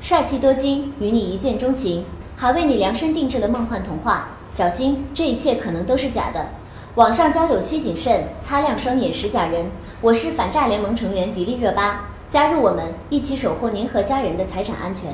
帅气多金与你一见钟情还为你量身定制了梦幻童话小心这一切可能都是假的。网上交友需谨慎擦亮双眼识假人我是反诈联盟成员迪丽热巴加入我们一起守护您和家人的财产安全。